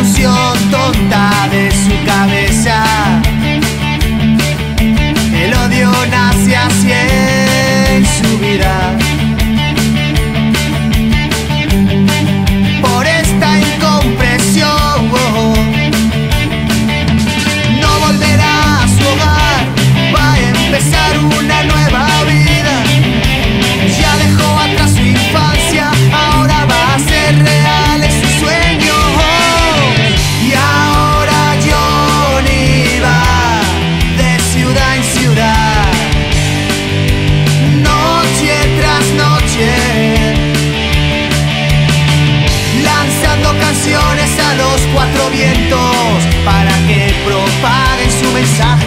ilusión total. começar